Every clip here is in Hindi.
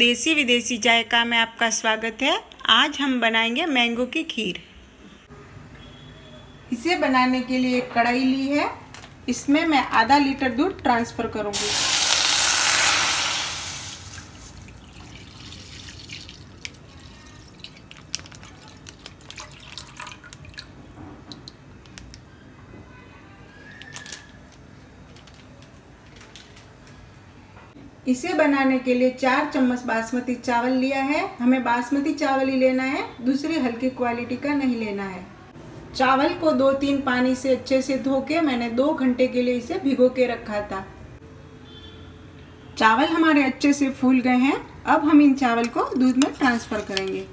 देसी विदेशी जायका में आपका स्वागत है। आज हम बनाएँगे मैंगो की खीर। इसे बनाने के लिए एक कढ़ाई ली है। इसमें मैं आधा लीटर दूध ट्रांसफ़र करूँगी। इसे बनाने के लिए चार चम्मच बासमती चावल लिया है। हमें बासमती चावल ही लेना है, दूसरी हल्की क्वालिटी का नहीं लेना है। चावल को दो तीन पानी से अच्छे से धो के मैंने दो घंटे के लिए इसे भिगो के रखा था। चावल हमारे अच्छे से फूल गए हैं। अब हम इन चावल को दूध में ट्रांसफ़र करेंगे।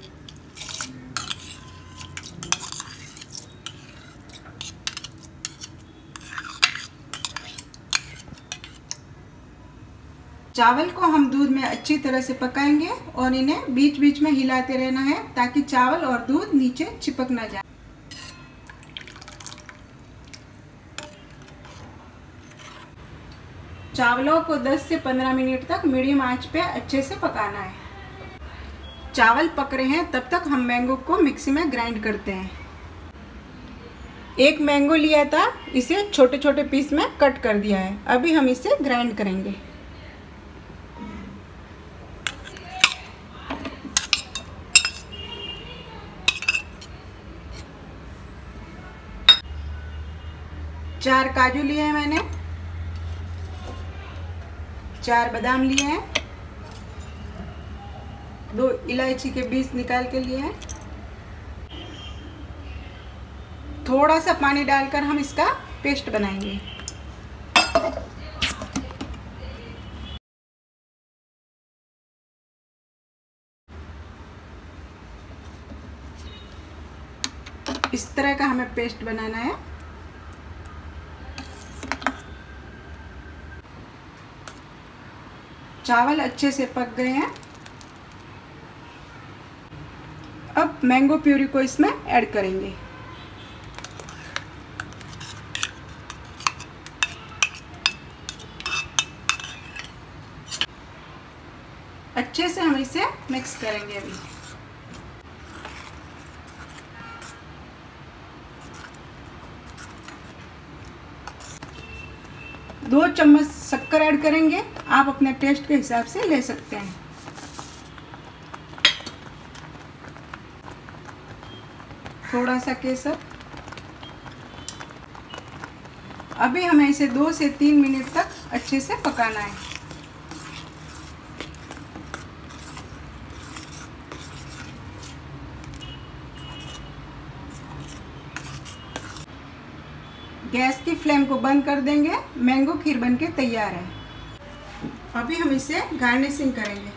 चावल को हम दूध में अच्छी तरह से पकाएँगे और इन्हें बीच बीच में हिलाते रहना है ताकि चावल और दूध नीचे चिपक ना जाए। चावलों को 10 से 15 मिनट तक मीडियम आँच पे अच्छे से पकाना है। चावल पक रहे हैं, तब तक हम मैंगो को मिक्सी में ग्राइंड करते हैं। एक मैंगो लिया था, इसे छोटे छोटे पीस में कट कर दिया है। अभी हम इसे ग्राइंड करेंगे। चार काजू लिए हैं मैंने। चार बादाम लिए हैं। दो इलायची के बीज निकाल के लिए हैं। थोड़ा सा पानी डालकर हम इसका पेस्ट बनाएँगे। इस तरह का हमें पेस्ट बनाना है। चावल अच्छे से पक गए हैं। अब मैंगो प्यूरी को इसमें ऐड करेंगे। अच्छे से हम इसे मिक्स करेंगे अभी। दो चम्मच शक्कर ऐड करेंगे, आप अपने टेस्ट के हिसाब से ले सकते हैं। थोड़ा सा केसर। अभी हमें इसे दो से तीन मिनट तक अच्छे से पकाना है। गैस की फ्लेम को बंद कर देंगे। मैंगो खीर बनके तैयार है। अभी हम इसे गार्निशिंग करेंगे।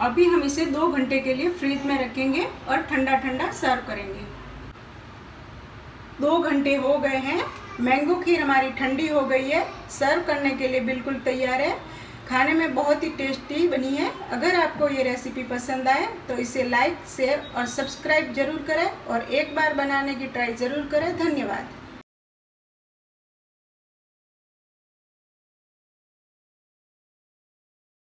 अभी हम इसे दो घंटे के लिए फ्रिज में रखेंगे और ठंडा ठंडा सर्व करेंगे। दो घंटे हो गए हैं। मैंगो खीर हमारी ठंडी हो गई है। सर्व करने के लिए बिल्कुल तैयार है। खाने में बहुत ही टेस्टी बनी है। अगर आपको ये रेसिपी पसंद आए तो इसे लाइक, शेयर और सब्सक्राइब ज़रूर करें और एक बार बनाने की ट्राई ज़रूर करें। धन्यवाद।